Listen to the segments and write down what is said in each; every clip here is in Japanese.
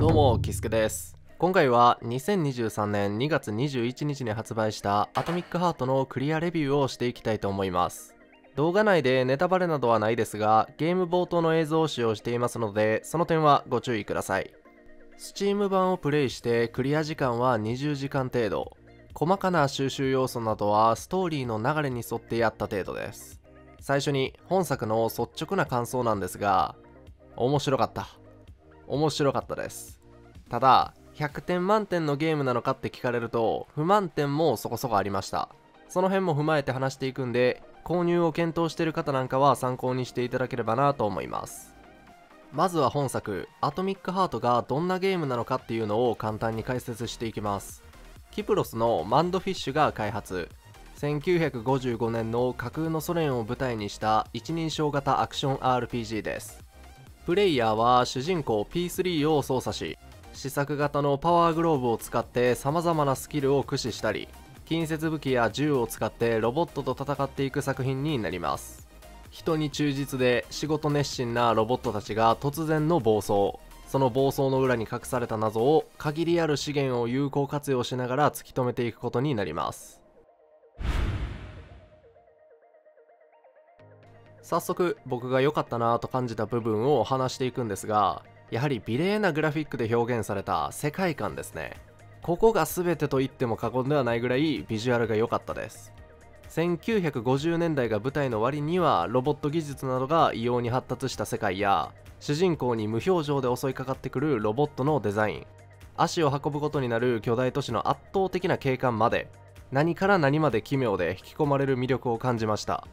どうもキスケです。今回は2023年2月21日に発売したアトミックハートのクリアレビューをしていきたいと思います。動画内でネタバレなどはないですがゲーム冒頭の映像を使用していますのでその点はご注意ください。Steam 版をプレイしてクリア時間は20時間程度。細かな収集要素などはストーリーの流れに沿ってやった程度です。最初に本作の率直な感想なんですが面白かった。面白かったです。ただ100点満点のゲームなのかって聞かれると不満点もそこそこありました。その辺も踏まえて話していくんで購入を検討してる方なんかは参考にしていただければなと思います。まずは本作アトミックハートがどんなゲームなのかっていうのを簡単に解説していきます。キプロスのマンドフィッシュが開発。1955年の架空のソ連を舞台にした一人称型アクション RPG です。プレイヤーは主人公 P3 を操作し試作型のパワーグローブを使って様々なスキルを駆使したり近接武器や銃を使ってロボットと戦っていく作品になります。人に忠実で仕事熱心なロボットたちが突然の暴走。その暴走の裏に隠された謎を限りある資源を有効活用しながら突き止めていくことになります。早速僕が良かったなと感じた部分を話していくんですがやはり美麗なグラフィックで表現された世界観ですね。ここが全てと言っても過言ではないぐらいビジュアルが良かったです。1950年代が舞台の割にはロボット技術などが異様に発達した世界や主人公に無表情で襲いかかってくるロボットのデザイン。足を運ぶことになる巨大都市の圧倒的な景観まで何から何まで奇妙で引き込まれる魅力を感じました。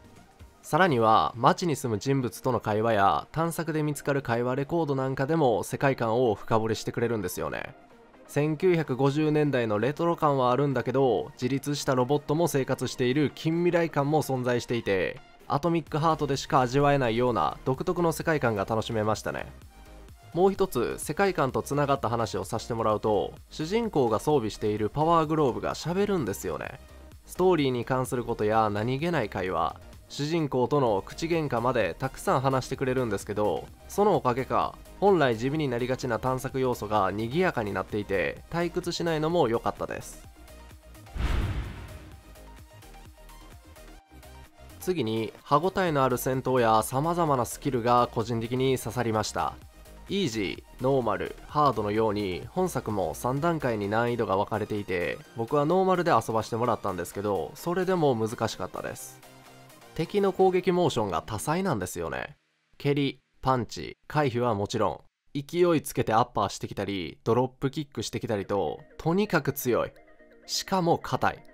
さらには街に住む人物との会話や探索で見つかる会話レコードなんかでも世界観を深掘りしてくれるんですよね。1950年代のレトロ感はあるんだけど自立したロボットも生活している近未来感も存在していてアトミックハートでしか味わえないような独特の世界観が楽しめましたね。もう一つ世界観とつながった話をさせてもらうと主人公が装備しているパワーグローブが喋るんですよね。ストーリーに関することや何気ない会話主人公との口喧嘩までたくさん話してくれるんですけどそのおかげか本来地味になりがちな探索要素が賑やかになっていて退屈しないのも良かったです。次に歯ごたえのある戦闘や様々なスキルが個人的に刺さりました。イージー、ノーマル、ハードのように本作も3段階に難易度が分かれていて僕はノーマルで遊ばしてもらったんですけどそれでも難しかったです。敵の攻撃モーションが多彩なんですよね。蹴りパンチ回避はもちろん勢いつけてアッパーしてきたりドロップキックしてきたりととにかく強い。しかも硬い。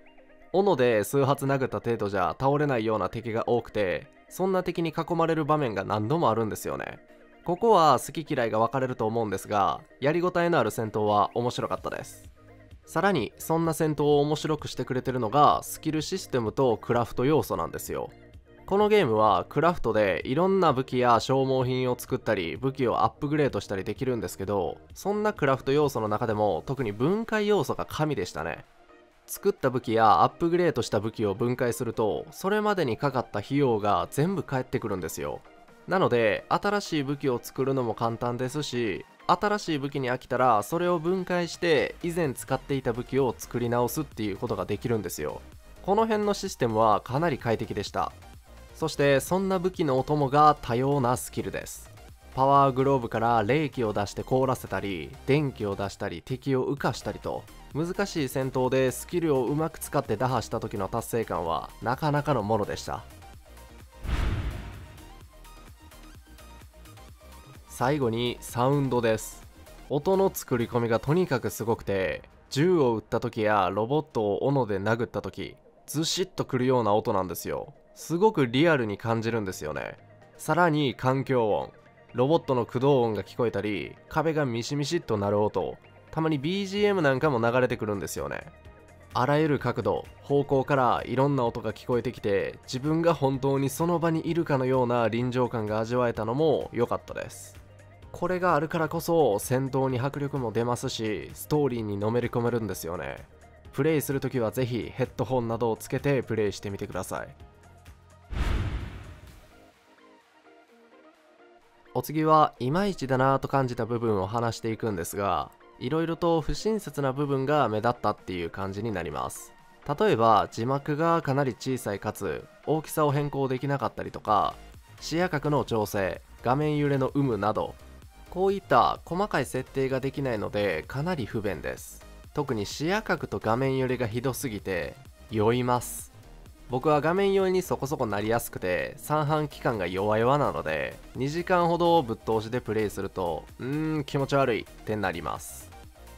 斧で数発殴った程度じゃ倒れないような敵が多くてそんな敵に囲まれる場面が何度もあるんですよね。ここは好き嫌いが分かれると思うんですがやりごたえのある戦闘は面白かったです。さらにそんな戦闘を面白くしてくれてるのがスキルシステムとクラフト要素なんですよ。このゲームはクラフトでいろんな武器や消耗品を作ったり武器をアップグレードしたりできるんですけどそんなクラフト要素の中でも特に分解要素が神でしたね。作った武器やアップグレードした武器を分解するとそれまでにかかった費用が全部返ってくるんですよ。なので新しい武器を作るのも簡単ですし新しい武器に飽きたらそれを分解して以前使っていた武器を作り直すっていうことができるんですよ。この辺のシステムはかなり快適でした。そしてそんな武器のお供が多様なスキルです。パワーグローブから冷気を出して凍らせたり電気を出したり敵を浮かしたりと難しい戦闘でスキルをうまく使って打破した時の達成感はなかなかのものでした。最後にサウンドです。音の作り込みがとにかくすごくて銃を撃った時やロボットを斧で殴った時ずしっとくるような音なんですよ。すごくリアルに感じるんですよね。さらに環境音ロボットの駆動音が聞こえたり壁がミシミシっと鳴る音たまに BGM なんかも流れてくるんですよね。あらゆる角度方向からいろんな音が聞こえてきて自分が本当にその場にいるかのような臨場感が味わえたのも良かったです。これがあるからこそ戦闘に迫力も出ますしストーリーにのめり込めるんですよね。プレイするときはぜひヘッドホンなどをつけてプレイしてみてください。お次はいまいちだなと感じた部分を話していくんですがいろいろと不親切な部分が目立ったっていう感じになります。例えば字幕がかなり小さいかつ大きさを変更できなかったりとか視野角の調整画面揺れの有無などこういった細かい設定ができないのでかなり不便です。特に視野角と画面揺れがひどすぎて酔います。僕は画面酔いにそこそこなりやすくて三半期間が弱々なので2時間ほどぶっ通しでプレイするとうーん気持ち悪いってなります。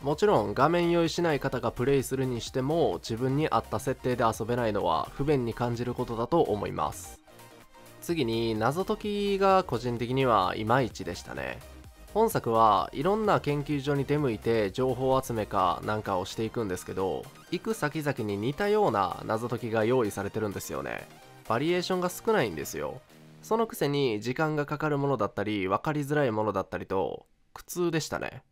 もちろん画面酔いしない方がプレイするにしても自分に合った設定で遊べないのは不便に感じることだと思います。次に謎解きが個人的にはいまいちでしたね。本作はいろんな研究所に出向いて情報集めかなんかをしていくんですけど行く先々に似たような謎解きが用意されてるんですよね。バリエーションが少ないんですよ。そのくせに時間がかかるものだったり分かりづらいものだったりと苦痛でしたね。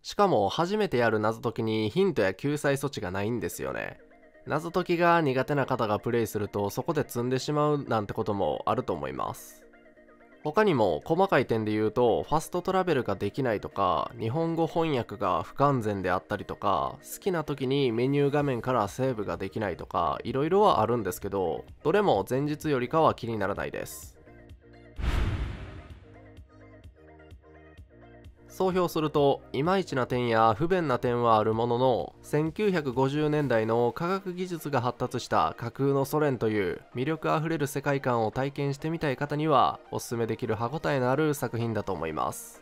しかも初めてやる謎解きにヒントや救済措置がないんですよね。謎解きが苦手な方がプレイするとそこで積んでしまうなんてこともあると思います。他にも細かい点で言うとファストトラベルができないとか日本語翻訳が不完全であったりとか好きな時にメニュー画面からセーブができないとかいろいろはあるんですけどどれも前日よりかは気にならないです。総評するといまいちな点や不便な点はあるものの1950年代の科学技術が発達した架空のソ連という魅力あふれる世界観を体験してみたい方にはおすすめできる歯応えのある作品だと思います。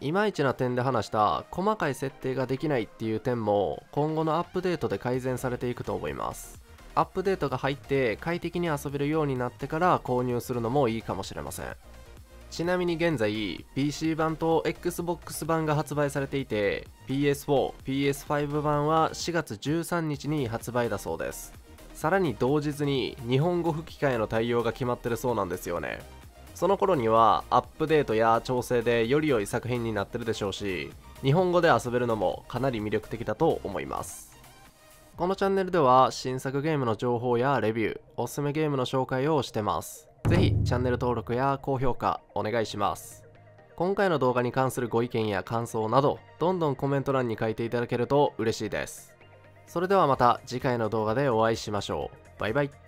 いまいちな点で話した細かい設定ができないっていう点も今後のアップデートで改善されていくと思います。アップデートが入って快適に遊べるようになってから購入するのもいいかもしれません。ちなみに現在 PC 版と XBOX 版が発売されていて PS4、PS5 版は4月13日に発売だそうです。さらに同日に日本語吹き替えの対応が決まってるそうなんですよね。その頃にはアップデートや調整でより良い作品になってるでしょうし日本語で遊べるのもかなり魅力的だと思います。このチャンネルでは新作ゲームの情報やレビューおすすめゲームの紹介をしてます。ぜひチャンネル登録や高評価お願いします。今回の動画に関するご意見や感想などどんどんコメント欄に書いていただけると嬉しいです。それではまた次回の動画でお会いしましょう。バイバイ。